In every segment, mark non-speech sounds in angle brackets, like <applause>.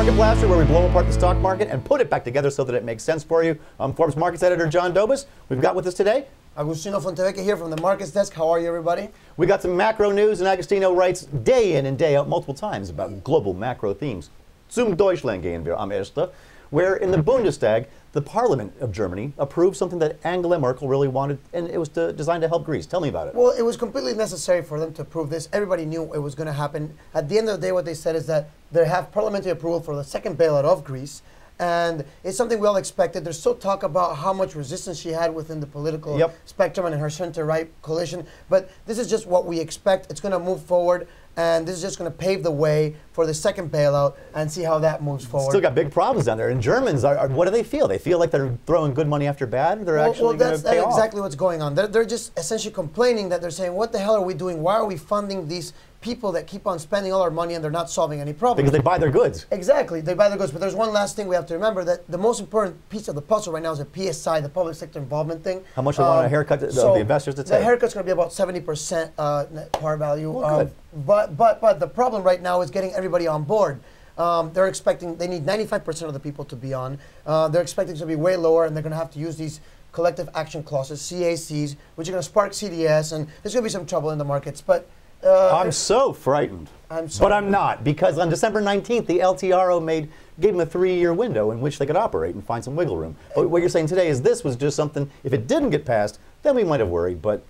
Market Blaster, where we blow apart the stock market and put it back together so that it makes sense for you. I'm Forbes Markets editor John Dobosz. We've got with us today. Agustino Fontevecchia here from the Markets Desk. How are you, everybody? We got some macro news, and Agustino writes day in and day out multiple times about global macro themes. Zum Deutschland gehen wir am ersten, where in the Bundestag, the Parliament of Germany approved something that Angela Merkel really wanted, and it was to, designed to help Greece. Tell me about it. Well, it was completely necessary for them to approve this. Everybody knew it was going to happen. At the end of the day, what they said is that they have parliamentary approval for the second bailout of Greece. And it's something we all expected. There's still talk about how much resistance she had within the political Yep. spectrum and in her center-right coalition. But this is just what we expect. It's going to move forward, and this is just going to pave the way for the second bailout and see how that moves forward. Still got big problems down there. And Germans, are, are- what do they feel? They feel like they're throwing good money after bad? They're Well, actually well, going that's to pay that's off. exactly what's going on. They're, they're just essentially complaining that they're saying, "What the hell are we doing? Why are we funding these people that keep on spending all our money and they're not solving any problems?" Because they buy their goods. Exactly, they buy their goods. But there's one last thing we have to remember that the most important piece of the puzzle right now is the PSI, the public sector involvement thing. Um, How much they want a haircut to- of the investors to take. The haircut's going to be about 70% uh, net par value. Well, Um, but but but the problem right now is getting everybody on board. Um, they're expecting they need 95% of the people to be on. Uh, they're expecting it to be way lower, and they're going to have to use these collective action clauses (CACs), which are going to spark CDS, and there's going to be some trouble in the markets. But uh, I'm so frightened. I'm but. I'm not because on December 19th, the LTRO made gave them a three-year window in which they could operate and find some wiggle room. But what you're saying today is this was just something. If it didn't get passed, then we might have worried. But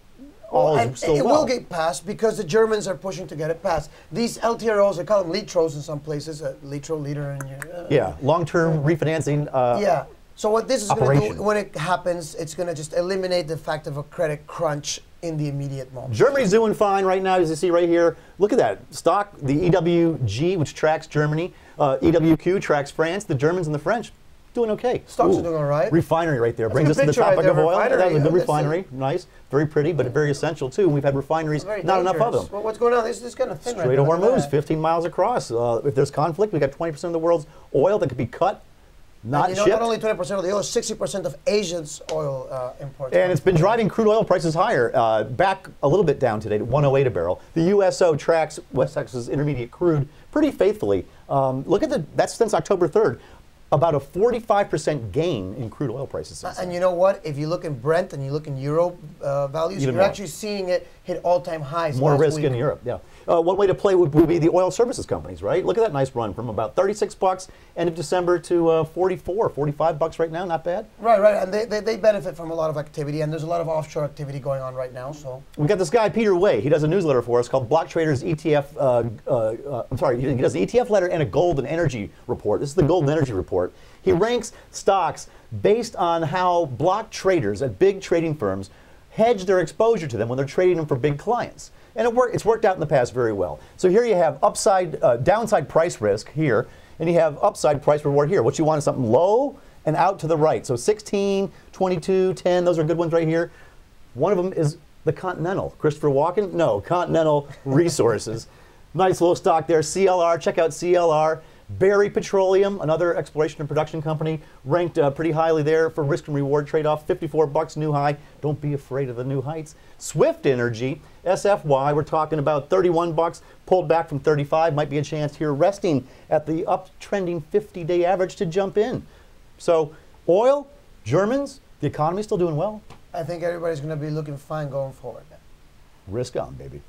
all and is still it well. will get passed because the Germans are pushing to get it passed. These LTROs, they call them litros in some places, a litro leader in. Uh, yeah, long-term refinancing. Uh, Yeah. So what this is going to do when it happens, it's going to just eliminate the fact of a credit crunch in the immediate moment. Germany's doing fine right now, as you see right here. Look at that stock, the EWG, which tracks Germany, uh, EWQ tracks France. The Germans and the French doing okay. Stocks are doing all right. Refinery right there That's brings us to the right topic there, of oil. refinery. That was a good refinery, nice, very pretty, but very essential too. We've had refineries, not enough of them. Well, what's going on? This is kind of thin Strait right of now. Look Hormuz, 15 miles across. Uh, if there's conflict, we got 20% of the world's oil that could be cut, not And you know, not only 20% of the oil, 60% of Asia's oil uh, imports. And it's been driving crude oil prices higher. Uh, back a little bit down today to 108 a barrel. The USO tracks West Texas Intermediate crude pretty faithfully. Um, look at the that's since October 3rd, about a 45% gain in crude oil prices. And you know what? If you look in Brent and you look in Euro uh, values, Even you're more. actually seeing it hit all-time highs. More risk week. in Europe, yeah. Uh, one way to play would, would be the oil services companies, right? Look at that nice run from about 36 bucks end of December to uh, 44, 45 bucks right now. Not bad. Right, right, and they, they, they benefit from a lot of activity, and there's a lot of offshore activity going on right now. So We got this guy Peter Way. He does a newsletter for us called Block Traders ETF. Uh, uh, uh, I'm sorry, he does an ETF letter and a golden energy report. This is the golden energy report. He ranks stocks based on how block traders at big trading firms hedge their exposure to them when they're trading them for big clients. And it work, it's worked out in the past very well. So here you have upside, uh, downside price risk here, and you have upside price reward here. What you want is something low and out to the right. So 16, 22, 10, those are good ones right here. One of them is the Continental. Christopher Walken? No, Continental <laughs> Resources. nice little stock there. CLR, check out CLR. Berry Petroleum, another exploration and production company, ranked uh, pretty highly there for risk and reward trade-off. 54 bucks new high. Don't be afraid of the new heights. Swift Energy, SFY, we're talking about 31 bucks, pulled back from 35. Might be a chance here, resting at the uptrending 50-day average to jump in. So, oil, Germans, the economy's still doing well. I think everybody's going to be looking fine going forward. Risk on, baby.